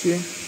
Tschüss.